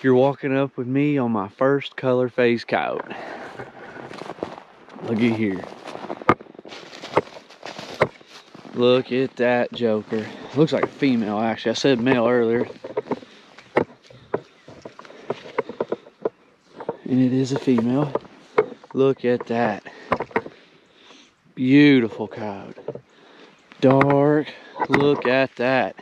You're walking up with me on my first color phase coyote. Look at here. Look at that joker. Looks like a female actually. I said male earlier. And it is a female. Look at that. Beautiful coyote. Dark. Look at that.